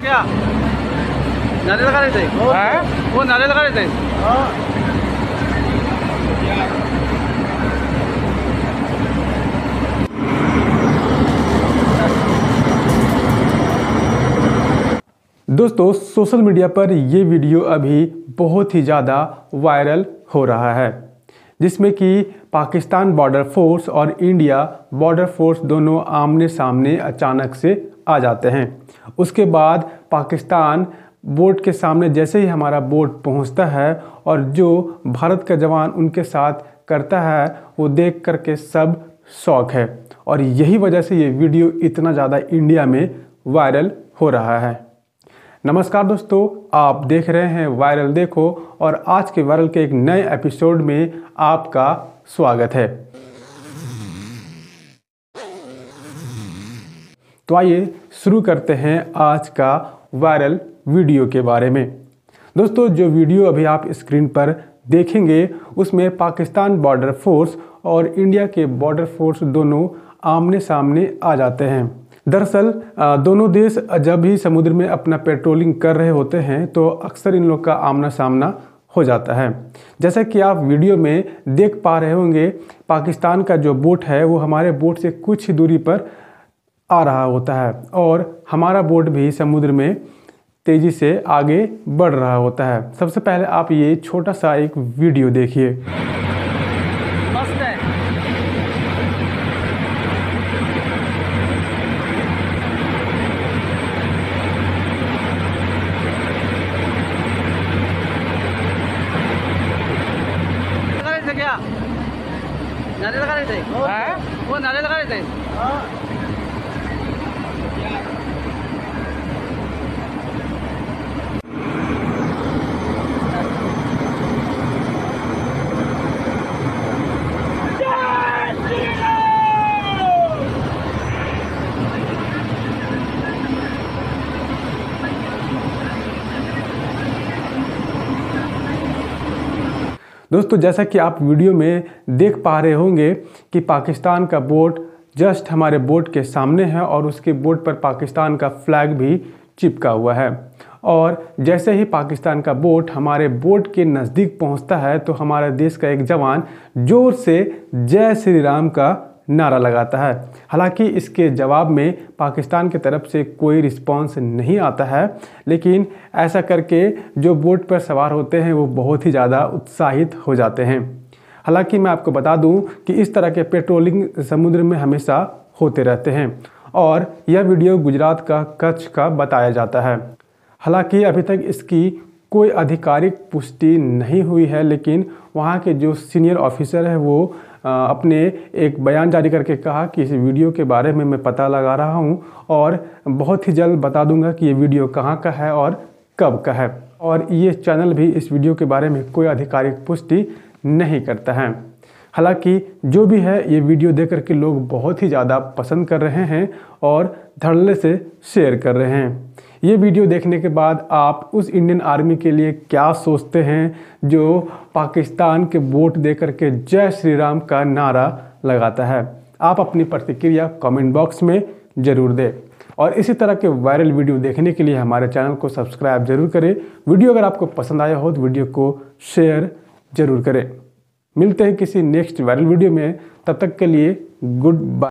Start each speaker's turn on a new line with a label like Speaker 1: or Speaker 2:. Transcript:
Speaker 1: क्या? नारे लगा रहे थे
Speaker 2: हाँ?
Speaker 1: वो नारे लगा रहे थे
Speaker 3: दोस्तों सोशल मीडिया पर ये वीडियो अभी बहुत ही ज़्यादा वायरल हो रहा है जिसमें कि पाकिस्तान बॉर्डर फोर्स और इंडिया बॉर्डर फोर्स दोनों आमने सामने अचानक से आ जाते हैं। उसके बाद पाकिस्तान बोट के सामने जैसे ही हमारा बोट पहुँचता है और जो भारत का जवान उनके साथ करता है, वो देख करके सब शौक है। और यही वजह से ये वीडियो इतना ज़्यादा इंडिया में वायरल हो रहा है। नमस्कार दोस्तों, आप देख रहे हैं वायरल देखो और आज के वायरल के एक नए एपिसोड में आपका स्वागत है। तो आइए शुरू करते हैं आज का वायरल वीडियो के बारे में। दोस्तों, जो वीडियो अभी आप स्क्रीन पर देखेंगे, उसमें पाकिस्तान बॉर्डर फोर्स और इंडिया के बॉर्डर फोर्स दोनों आमने सामने आ जाते हैं। दरअसल दोनों देश जब भी समुद्र में अपना पेट्रोलिंग कर रहे होते हैं तो अक्सर इन लोग का आमना सामना हो जाता है। जैसा कि आप वीडियो में देख पा रहे होंगे, पाकिस्तान का जो बोट है, वो हमारे बोट से कुछ ही दूरी पर आ रहा होता है और हमारा बोट भी समुद्र में तेज़ी से आगे बढ़ रहा होता है। सबसे पहले आप ये छोटा सा एक वीडियो देखिए।
Speaker 1: लगा रहे नारे लगा रहे थे?
Speaker 2: हाँ?
Speaker 1: वो नारे लगा रहे थे?
Speaker 3: दोस्तों, जैसा कि आप वीडियो में देख पा रहे होंगे कि पाकिस्तान का बोट जस्ट हमारे बोट के सामने है और उसके बोट पर पाकिस्तान का फ्लैग भी चिपका हुआ है। और जैसे ही पाकिस्तान का बोट हमारे बोट के नज़दीक पहुँचता है तो हमारे देश का एक जवान ज़ोर से जय श्री राम का नारा लगाता है। हालाँकि इसके जवाब में पाकिस्तान की तरफ़ से कोई रिस्पांस नहीं आता है, लेकिन ऐसा करके जो बोट पर सवार होते हैं वो बहुत ही ज़्यादा उत्साहित हो जाते हैं। हालाँकि मैं आपको बता दूँ कि इस तरह के पेट्रोलिंग समुद्र में हमेशा होते रहते हैं और यह वीडियो गुजरात का कच्छ का बताया जाता है। हालाँकि अभी तक इसकी कोई आधिकारिक पुष्टि नहीं हुई है, लेकिन वहाँ के जो सीनियर ऑफिसर है वो अपने एक बयान जारी करके कहा कि इस वीडियो के बारे में मैं पता लगा रहा हूँ और बहुत ही जल्द बता दूँगा कि ये वीडियो कहाँ का है और कब का है। और ये चैनल भी इस वीडियो के बारे में कोई आधिकारिक पुष्टि नहीं करता है। हालाँकि जो भी है, ये वीडियो देख कर के लोग बहुत ही ज़्यादा पसंद कर रहे हैं और धड़ल्ले से शेयर कर रहे हैं। ये वीडियो देखने के बाद आप उस इंडियन आर्मी के लिए क्या सोचते हैं, जो पाकिस्तान के वोट दे करके जय श्री राम का नारा लगाता है? आप अपनी प्रतिक्रिया कमेंट बॉक्स में ज़रूर दें। और इसी तरह के वायरल वीडियो देखने के लिए हमारे चैनल को सब्सक्राइब ज़रूर करें। वीडियो अगर आपको पसंद आया हो तो वीडियो को शेयर ज़रूर करें। मिलते हैं किसी नेक्स्ट वायरल वीडियो में। तब तक के लिए गुड बाय